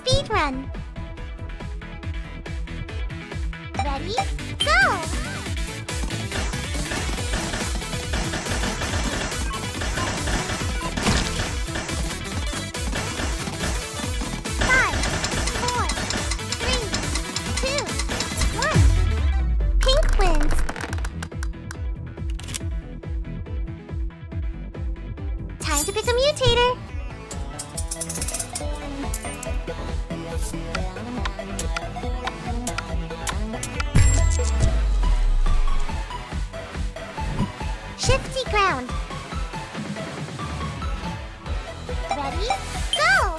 Speed run. Ready? Go! Shifty ground. Ready? Go!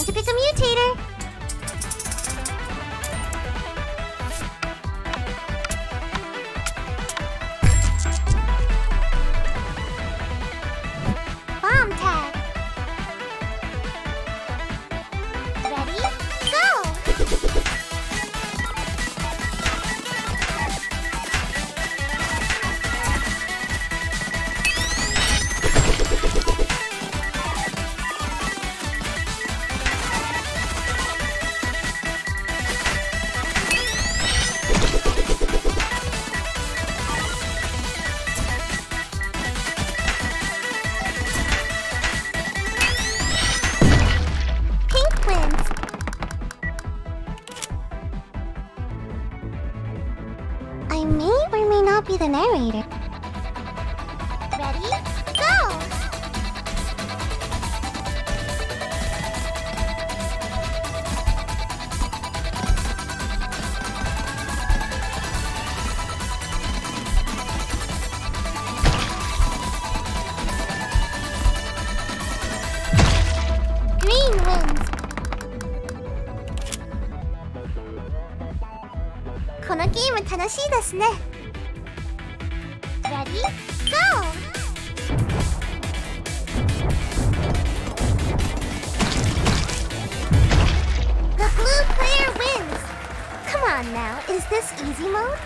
Time to pick a mutator. Ready? Go! Green wins. このゲーム楽しいですね。Ready? Go! On now, is this easy mode?